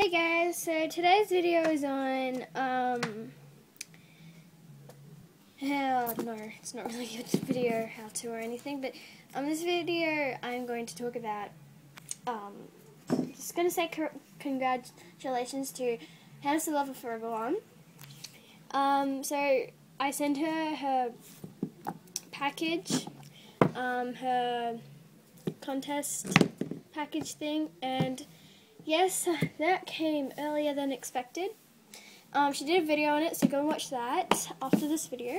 Hey guys, so today's video is on, um, how, no, it's not really a video how to or anything, but on this video I'm going to talk about, um, just going to say congratulations to hamsterloverforever1. Um, so I sent her her package, um, her contest package thing, and yes, that came earlier than expected. Um, she did a video on it, so go and watch that after this video.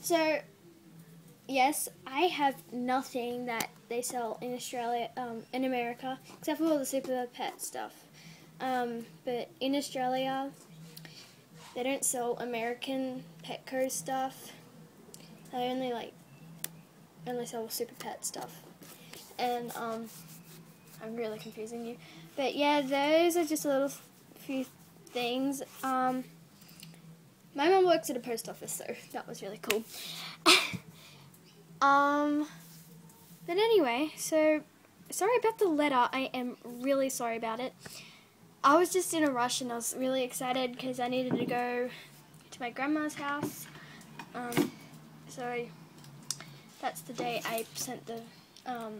So, yes, I have nothing that they sell in Australia, um, in America, except for all the super pet stuff. Um, but in Australia, they don't sell American Petco stuff. They only like only sell super pet stuff. And um, I'm really confusing you. But yeah, those are just a little few things. Um, my mom works at a post office, so that was really cool. um, but anyway, so sorry about the letter. I am really sorry about it. I was just in a rush and I was really excited because I needed to go to my grandma's house. Um, so that's the day I sent the um,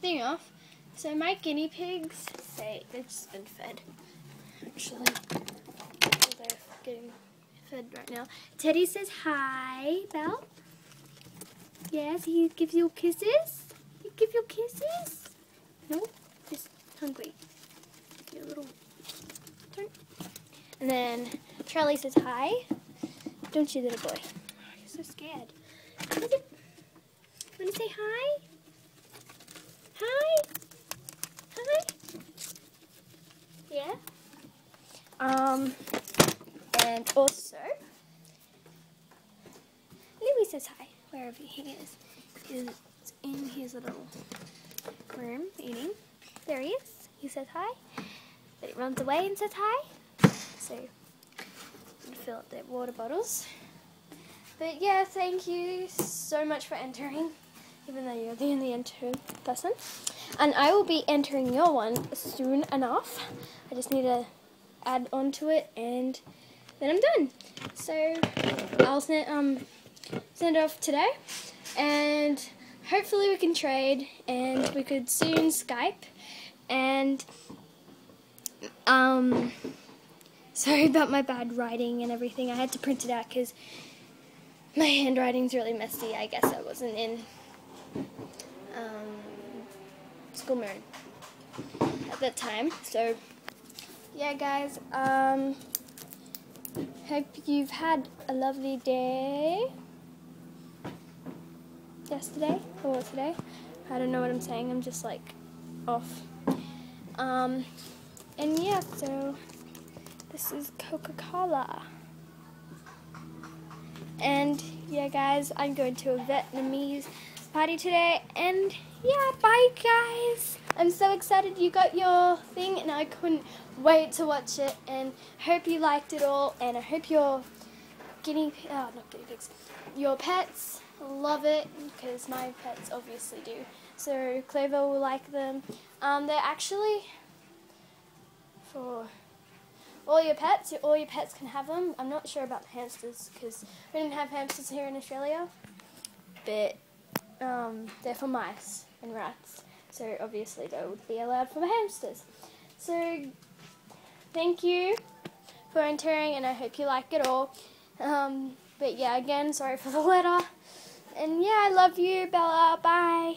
thing off. So my guinea pigs, say they've just been fed. Actually, they're getting fed right now. Teddy says hi, Belle. Yes, he gives you kisses. He gives you kisses. No, just hungry. Give a little turn. And then Charlie says hi. Don't you, little boy? You're so scared. Want to say hi? Hi. Yeah. Um, and also, Louis says hi, wherever he is. He's in his little room eating. There he is. He says hi. But it runs away and says hi. So, fill up their water bottles. But yeah, thank you so much for entering, even though you're the only entered person. And I will be entering your one soon enough. I just need to add on to it and then I'm done. So I'll send, um, send it off today and hopefully we can trade and we could soon Skype and um, sorry about my bad writing and everything. I had to print it out because my handwriting's really messy. I guess I wasn't in um, school mood at that time. So, yeah, guys. Um, hope you've had a lovely day yesterday or today. I don't know what I'm saying. I'm just like off. Um, and yeah, so this is Coca-Cola. And yeah, guys, I'm going to a Vietnamese party today. And yeah, bye guys. I'm so excited you got your thing and I couldn't wait to watch it and hope you liked it all and I hope your guinea, oh not guinea pigs, your pets love it because my pets obviously do. So Clover will like them. Um, they're actually for all your pets, all your pets can have them. I'm not sure about hamsters because we didn't have hamsters here in Australia, but um, they're for mice and rats, so obviously they would be allowed for hamsters. So thank you for entering, and I hope you like it all. Um, but yeah, again, sorry for the letter. And yeah, I love you, Bella. Bye.